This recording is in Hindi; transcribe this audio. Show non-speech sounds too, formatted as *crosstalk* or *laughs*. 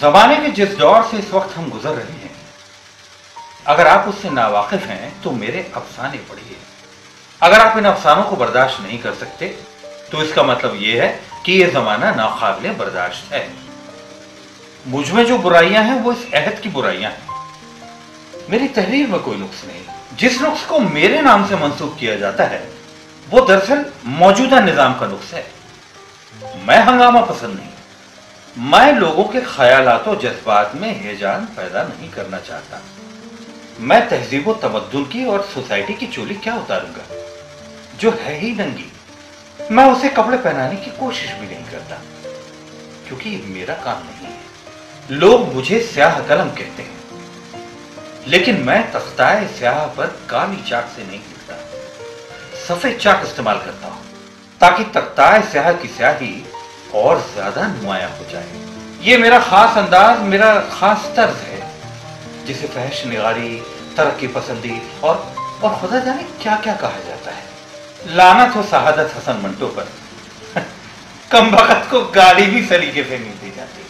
जमाने के जिस दौर से इस वक्त हम गुजर रहे हैं, अगर आप उससे नावाकिफ हैं तो मेरे अफसाने पढ़िए। अगर आप इन अफसानों को बर्दाश्त नहीं कर सकते तो इसका मतलब यह है कि यह जमाना नाकाबिल बर्दाश्त है। मुझमें जो बुराइयाँ हैं, वो इस अहद की बुराइयाँ हैं। मेरी तहरीर में कोई नुक्स नहीं। जिस नुक्स को मेरे नाम से मंसूब किया जाता है, वो दरअसल मौजूदा निज़ाम का नुक्स है। मैं हंगामा पसंद नहीं मैं लोगों के ख्याल और जज्बात में हेजान पैदा नहीं करना चाहता। मैं तहजीब तमद्दुन की और सोसाइटी की चोली क्या उतारूँगा? जो है ही नंगी। मैं उसे कपड़े पहनाने की कोशिश भी नहीं करता, क्योंकि मेरा काम नहीं है। लोग मुझे स्याह कलम कहते हैं, लेकिन मैं तख्ताए स्याह पर काली चाक से नहीं लिखता सफ़ेद चाक इस्तेमाल करता हूँ, ताकि तख्ताए स्याह की स्याही और ज़्यादा नुमाया हो जाए ये मेरा खास अंदाज, मेरा खास तर्ज है, जिसे फहश, निगारी, तरक्की पसंदी और और खुदा जाने क्या क्या कहा जाता है। लानत हो शहादत हसन मंटो पर। *laughs* कम वक्त को गाड़ी भी सलीके से नहीं दी जाती।